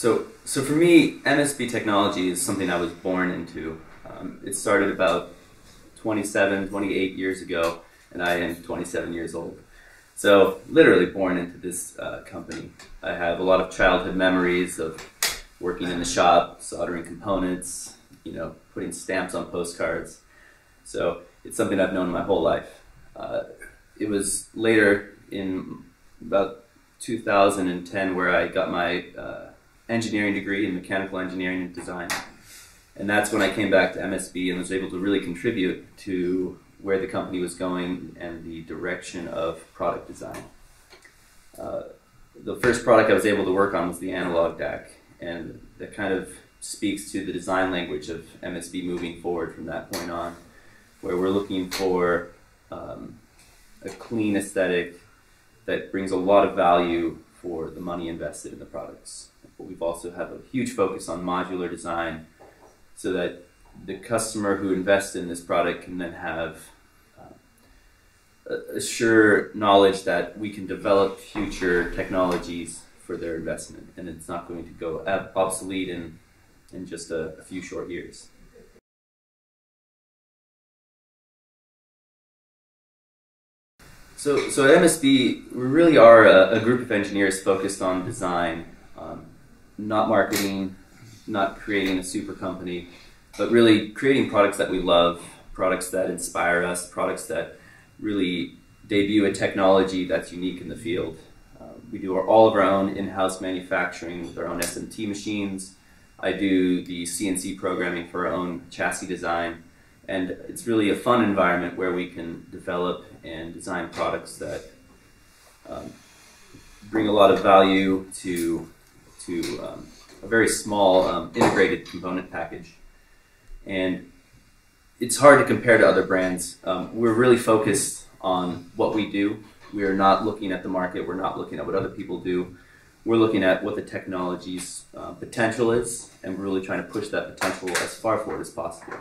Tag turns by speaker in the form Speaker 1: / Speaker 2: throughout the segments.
Speaker 1: So, so for me, MSB technology is something I was born into. Um, it started about 27, 28 years ago, and I am 27 years old. So, literally born into this uh, company. I have a lot of childhood memories of working in the shop, soldering components, you know, putting stamps on postcards. So, it's something I've known my whole life. Uh, it was later in about 2010 where I got my uh, engineering degree in mechanical engineering and design. And that's when I came back to MSB and was able to really contribute to where the company was going and the direction of product design. Uh, the first product I was able to work on was the analog DAC, and that kind of speaks to the design language of MSB moving forward from that point on, where we're looking for um, a clean aesthetic that brings a lot of value for the money invested in the products. But we've also have a huge focus on modular design so that the customer who invests in this product can then have uh, a sure knowledge that we can develop future technologies for their investment and it's not going to go obsolete in, in just a, a few short years. So, so at MSB, we really are a, a group of engineers focused on design, not marketing, not creating a super company, but really creating products that we love, products that inspire us, products that really debut a technology that's unique in the field. Uh, we do our, all of our own in-house manufacturing with our own SMT machines. I do the CNC programming for our own chassis design. And it's really a fun environment where we can develop and design products that um, bring a lot of value to, to um, a very small um, integrated component package. And it's hard to compare to other brands. Um, we're really focused on what we do. We are not looking at the market. We're not looking at what other people do. We're looking at what the technology's uh, potential is, and we're really trying to push that potential as far forward as possible.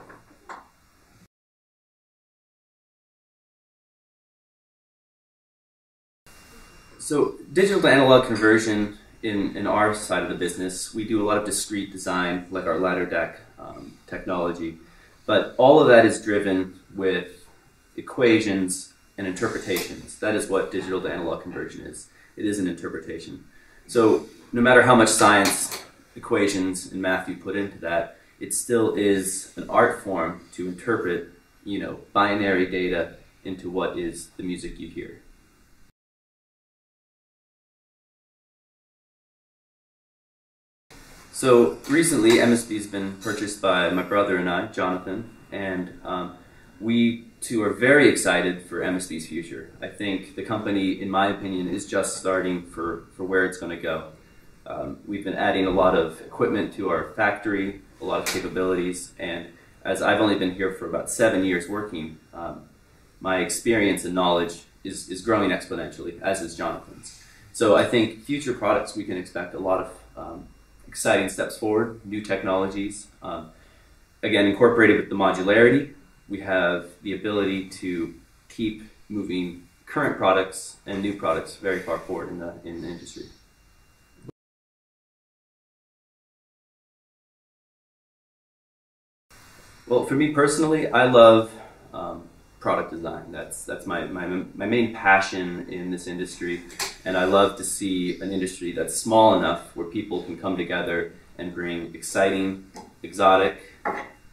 Speaker 1: So digital to analog conversion in, in our side of the business, we do a lot of discrete design, like our ladder DAC um, technology. But all of that is driven with equations and interpretations. That is what digital to analog conversion is. It is an interpretation. So no matter how much science, equations, and math you put into that, it still is an art form to interpret, you know, binary data into what is the music you hear. So recently, MSB has been purchased by my brother and I, Jonathan, and um, we too are very excited for MSB's future. I think the company, in my opinion, is just starting for, for where it's going to go. Um, we've been adding a lot of equipment to our factory, a lot of capabilities, and as I've only been here for about seven years working, um, my experience and knowledge is, is growing exponentially, as is Jonathan's. So I think future products we can expect a lot of um, exciting steps forward, new technologies. Um, again, incorporated with the modularity, we have the ability to keep moving current products and new products very far forward in the, in the industry. Well, for me personally, I love product design. That's that's my, my my main passion in this industry, and I love to see an industry that's small enough where people can come together and bring exciting, exotic,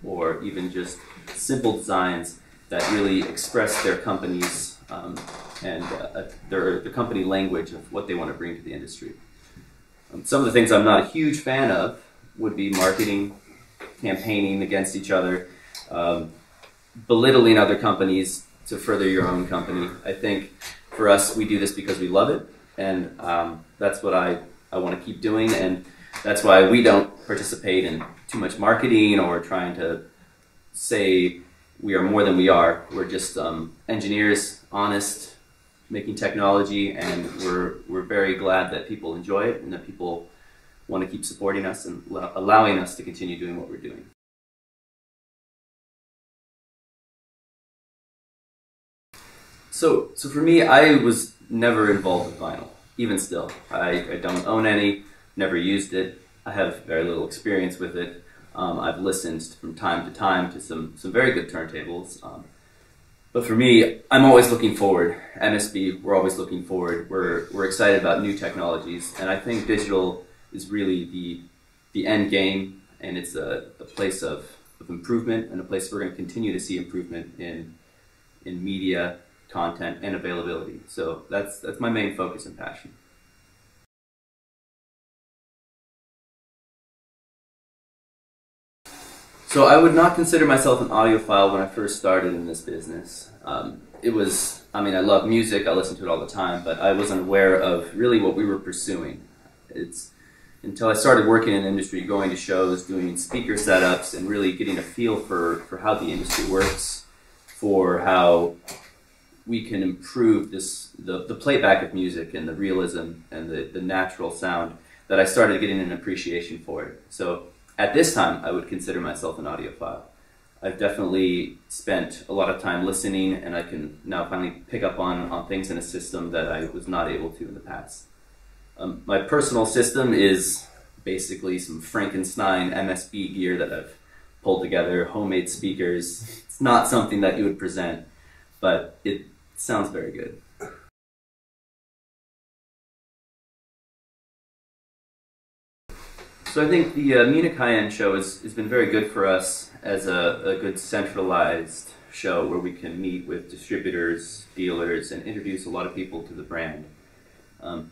Speaker 1: or even just simple designs that really express their company's um, and uh, their their company language of what they want to bring to the industry. Um, some of the things I'm not a huge fan of would be marketing, campaigning against each other. Um, belittling other companies to further your own company. I think for us, we do this because we love it, and um, that's what I, I want to keep doing, and that's why we don't participate in too much marketing or trying to say we are more than we are. We're just um, engineers, honest, making technology, and we're, we're very glad that people enjoy it and that people want to keep supporting us and allowing us to continue doing what we're doing. So, so for me, I was never involved with vinyl. Even still, I, I don't own any, never used it. I have very little experience with it. Um, I've listened from time to time to some, some very good turntables. Um, but for me, I'm always looking forward. MSB, we're always looking forward. We're, we're excited about new technologies. And I think digital is really the, the end game, and it's a, a place of, of improvement and a place we're going to continue to see improvement in, in media, content, and availability. So that's, that's my main focus and passion. So I would not consider myself an audiophile when I first started in this business. Um, it was, I mean, I love music, I listen to it all the time, but I wasn't aware of really what we were pursuing. It's until I started working in the industry, going to shows, doing speaker setups, and really getting a feel for, for how the industry works, for how we can improve this the, the playback of music and the realism and the, the natural sound that I started getting an appreciation for it. So at this time, I would consider myself an audiophile. I've definitely spent a lot of time listening, and I can now finally pick up on, on things in a system that I was not able to in the past. Um, my personal system is basically some Frankenstein MSB gear that I've pulled together, homemade speakers. It's not something that you would present, but it sounds very good. So I think the uh, Munich High End show has, has been very good for us as a, a good centralized show where we can meet with distributors, dealers, and introduce a lot of people to the brand. Um,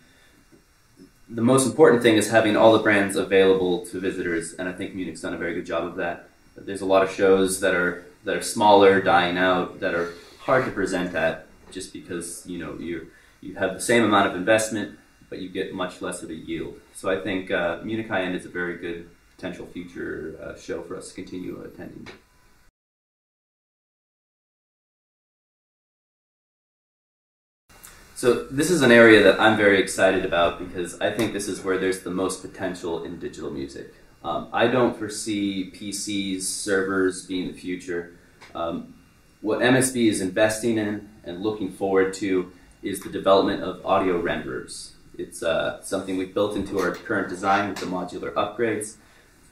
Speaker 1: the most important thing is having all the brands available to visitors, and I think Munich's done a very good job of that. There's a lot of shows that are that are smaller, dying out, that are hard to present at, just because you know you you have the same amount of investment but you get much less of a yield. So I think uh, Munich High End is a very good potential future uh, show for us to continue attending. So this is an area that I'm very excited about because I think this is where there's the most potential in digital music. Um, I don't foresee PCs, servers being the future. Um, what MSB is investing in and looking forward to is the development of audio renderers. It's uh, something we've built into our current design with the modular upgrades.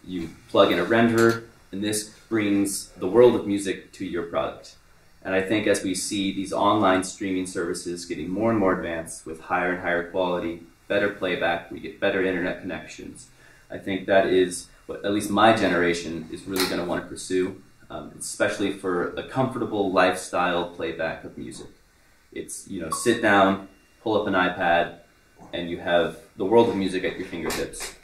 Speaker 1: You plug in a renderer, and this brings the world of music to your product. And I think as we see these online streaming services getting more and more advanced with higher and higher quality, better playback, we get better internet connections. I think that is what at least my generation is really going to want to pursue, um, especially for a comfortable lifestyle playback of music. It's, you know, sit down, pull up an iPad, and you have the world of music at your fingertips.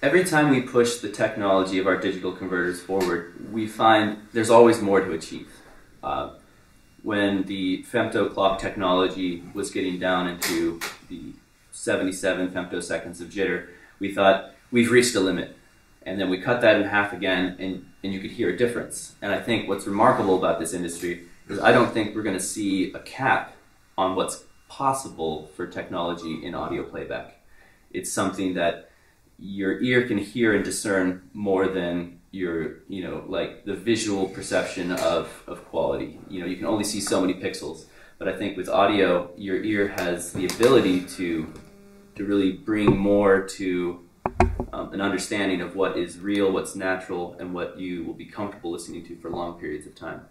Speaker 1: Every time we push the technology of our digital converters forward, we find there's always more to achieve. Uh, when the femto clock technology was getting down into the 77 femtoseconds of jitter, we thought we've reached a limit and then we cut that in half again, and, and you could hear a difference. And I think what's remarkable about this industry is I don't think we're going to see a cap on what's possible for technology in audio playback. It's something that your ear can hear and discern more than your, you know, like the visual perception of, of quality. You know, you can only see so many pixels. But I think with audio, your ear has the ability to, to really bring more to um, an understanding of what is real, what's natural, and what you will be comfortable listening to for long periods of time.